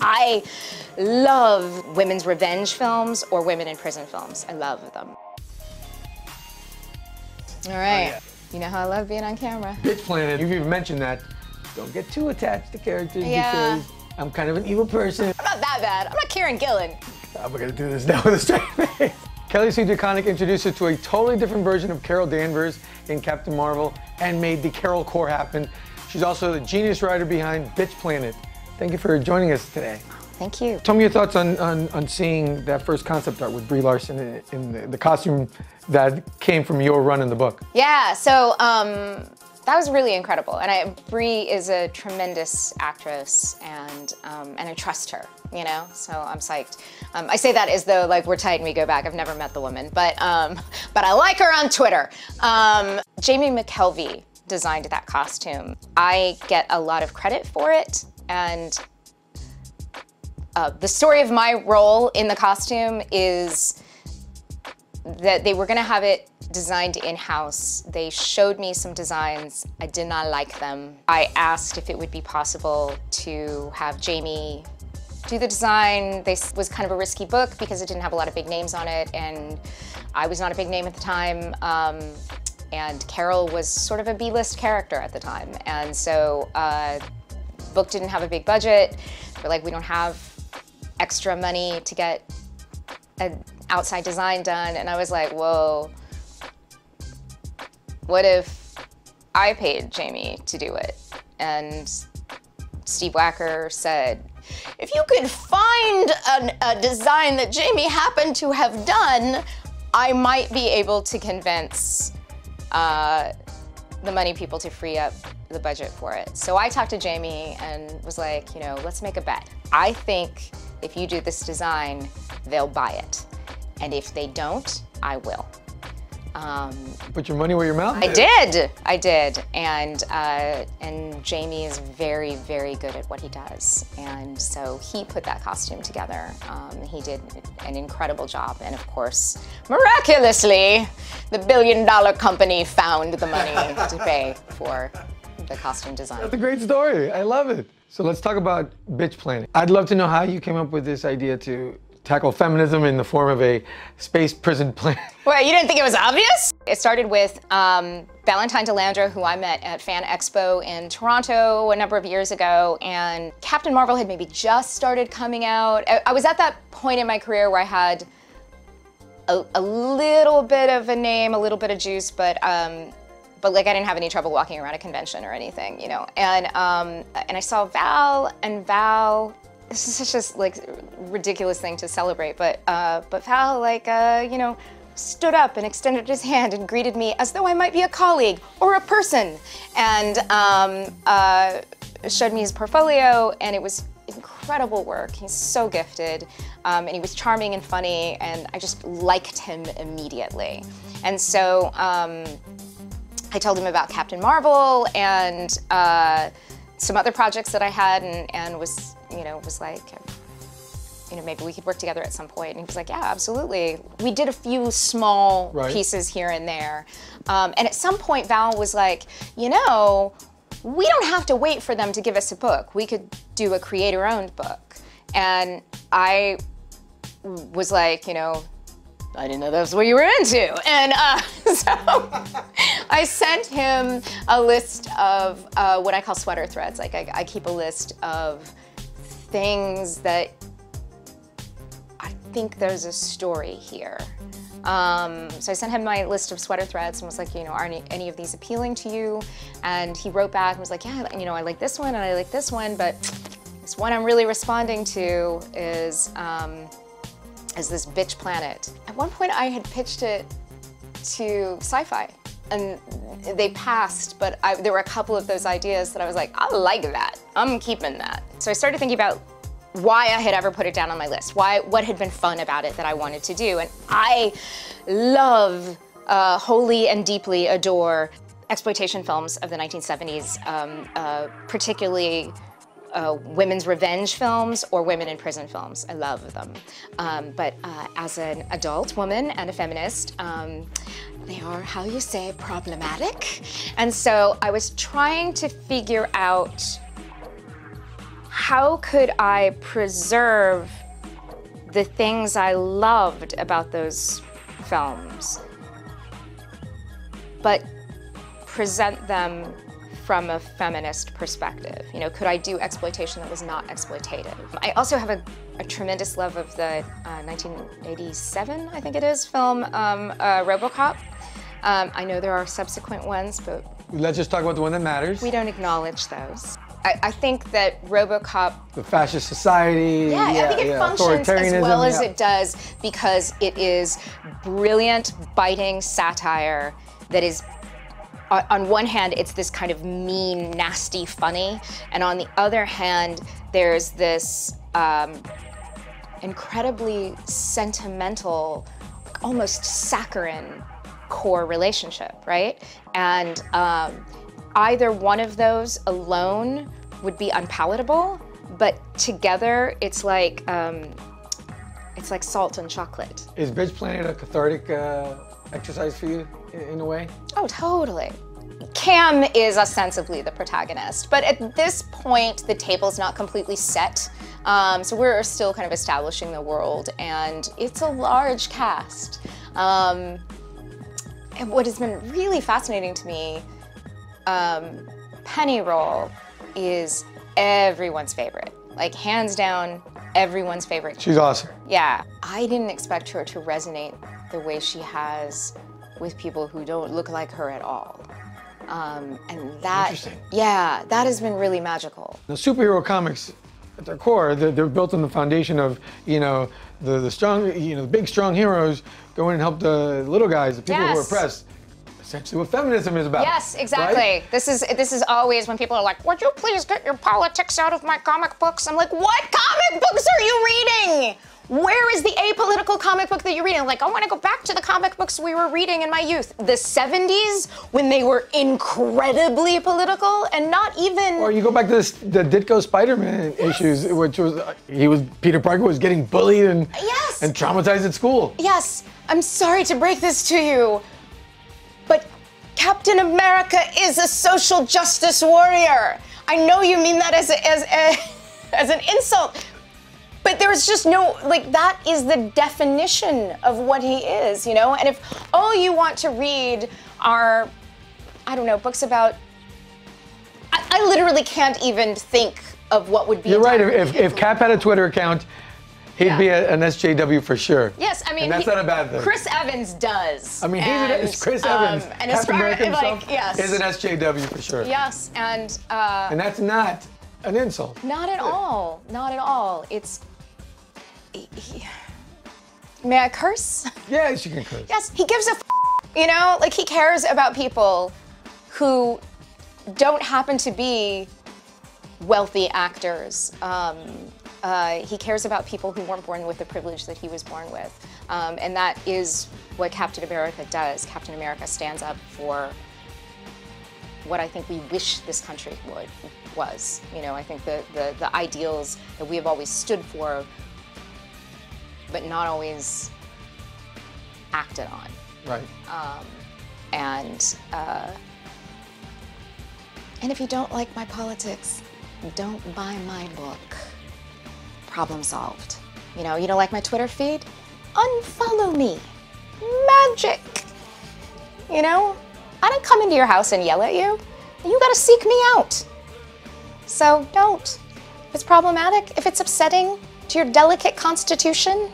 I love women's revenge films or women in prison films. I love them. All right. Oh, yeah. You know how I love being on camera. Bitch Planet, you've even mentioned that. Don't get too attached to characters Yeah. because I'm kind of an evil person. I'm not that bad. I'm not Karen Gillan. I'm gonna do this now with a straight face. Kelly Sue DeConnick introduced us to a totally different version of Carol Danvers in Captain Marvel and made the Carol Corps happen. She's also the genius writer behind Bitch Planet. Thank you for joining us today. Thank you. Tell me your thoughts on, on, on seeing that first concept art with Brie Larson in, in the, the costume that came from your run in the book. Yeah, so um, that was really incredible. And I, Brie is a tremendous actress, and um, and I trust her. You know, so I'm psyched. Um, I say that as though like we're tight and we go back. I've never met the woman, but um, but I like her on Twitter. Um, Jamie McKelvie designed that costume. I get a lot of credit for it, and uh, the story of my role in the costume is that they were gonna have it designed in-house. They showed me some designs. I did not like them. I asked if it would be possible to have Jamie do the design. This was kind of a risky book because it didn't have a lot of big names on it, and I was not a big name at the time. Um, and Carol was sort of a B-list character at the time, and so uh, book didn't have a big budget. We're like, we don't have extra money to get an outside design done, and I was like, whoa, what if I paid Jamie to do it? And Steve Wacker said, if you could find an, a design that Jamie happened to have done, I might be able to convince uh, the money people to free up the budget for it. So I talked to Jamie and was like, you know, let's make a bet. I think if you do this design, they'll buy it. And if they don't, I will. Um, Put your money where your mouth I is. did, I did, and uh, and Jamie is very, very good at what he does, and so he put that costume together. Um, he did an incredible job, and of course, miraculously, the billion-dollar company found the money to pay for the costume design. That's a great story. I love it. So let's talk about Bitch Planet. I'd love to know how you came up with this idea to tackle feminism in the form of a space prison plan. Wait, you didn't think it was obvious? It started with um, Valentine De Landro, who I met at Fan Expo in Toronto a number of years ago, and Captain Marvel had maybe just started coming out. I, I was at that point in my career where I had a, a little bit of a name, a little bit of juice, but um, but like I didn't have any trouble walking around a convention or anything, you know. And um, and I saw Val, and Val. This is such a like ridiculous thing to celebrate, but uh, but Val like uh, you know stood up and extended his hand and greeted me as though I might be a colleague or a person, and um, uh, showed me his portfolio, and it was incredible work. He's so gifted, um, and he was charming and funny, and I just liked him immediately. And so um, I told him about Captain Marvel and uh, some other projects that I had, and, and was, you know, was like, you know, maybe we could work together at some point. And he was like, yeah, absolutely. We did a few small Right. pieces here and there. Um, and at some point, Val was like, you know, we don't have to wait for them to give us a book. We could do a creator-owned book. And I was like, you know, I didn't know that was what you were into. And uh, so I sent him a list of uh, what I call sweater threads. Like I, I keep a list of things that I think there's a story here. Um, so I sent him my list of sweater threads and was like, you know, are any, any of these appealing to you? And he wrote back and was like, yeah, you know, I like this one and I like this one, but this one I'm really responding to is um, is this bitch planet. At one point, I had pitched it to sci-fi, and they passed. But I, there were a couple of those ideas that I was like, I like that. I'm keeping that. So I started thinking about why I had ever put it down on my list, why what had been fun about it that I wanted to do, and I love, uh, wholly and deeply adore exploitation films of the 1970s, um, uh, particularly uh, women's revenge films or women in prison films. I love them. Um, but uh, as an adult woman and a feminist, um, they are, how you say, problematic. And so I was trying to figure out how could I preserve the things I loved about those films, but present them from a feminist perspective? You know, could I do exploitation that was not exploitative? I also have a, a tremendous love of the uh, 1987, I think it is, film um, uh, RoboCop. Um, I know there are subsequent ones, but Let's just talk about the one that matters. we don't acknowledge those. I, I think that RoboCop the fascist society. yeah, I think it yeah, functions as well as yeah. it does because it is brilliant, biting satire that is. On- On one hand, it's this kind of mean, nasty, funny, and on the other hand, there's this um, incredibly sentimental, almost saccharine core relationship, right? And um, either one of those alone would be unpalatable, but together it's like um, it's like salt and chocolate. Is Bitch Planet a cathartic uh, exercise for you in, a way? Oh, totally. Kam is ostensibly the protagonist, but at this point, the table's not completely set. Um, so we're still kind of establishing the world, and it's a large cast. Um, and what has been really fascinating to me, um, Penny Rolle is everyone's favorite. Like, hands down, everyone's favorite She's awesome. yeah. I didn't expect her to resonate the way she has with people who don't look like her at all. Um, and that, yeah, that has been really magical. The superhero comics, at their core, they're, they're built on the foundation of, you know, the, the strong, you know, the big strong heroes go in and help the little guys, the people who are oppressed. Essentially, what feminism is about. Yes, right? exactly. This is this is always when people are like, "Would you please get your politics out of my comic books?" I'm like, "What comic books are you reading? Where is the apolitical comic book that you're reading?" like, I want to go back to the comic books we were reading in my youth, the 70s, when they were incredibly political and not even. Or you go back to this, the Ditko Spider-Man issues, which was uh, he was Peter Parker was getting bullied and Yes. and traumatized at school. Yes, I'm sorry to break this to you, Captain America is a social justice warrior. I know you mean that as a, as a, as an insult, but there's just no like that is the definition of what he is, you know. And if all you want to read are, I don't know, books about, I, I literally can't even think of what would be. You're right. If, if Cap had a Twitter account, he'd Yeah. be a, an SJW for sure. Yes, I mean and that's he- not a bad thing. Chris Evans does. I mean, he's an, And, Chris um, Evans. and as Captain America like yes, is an SJW for sure. yes, and uh, And that's not an insult. not at all, not at all. It's. he- he- may I curse? Yes, you can curse. yes, he gives a. F- you know, like he cares about people who don't happen to be wealthy actors. Um, uh, he cares about people who weren't born with the privilege that he was born with. Um, and that is what Captain America does. Captain America stands up for what I think we wish this country would was. You know, I think the, the, the ideals that we have always stood for, but not always acted on Right. and uh, and if you don't like my politics, don't buy my book. Problem solved. You know, you don't like my Twitter feed? Unfollow me. Magic. You know, I didn't come into your house and yell at you. You gotta seek me out. So don't. If it's problematic, if it's upsetting to your delicate constitution,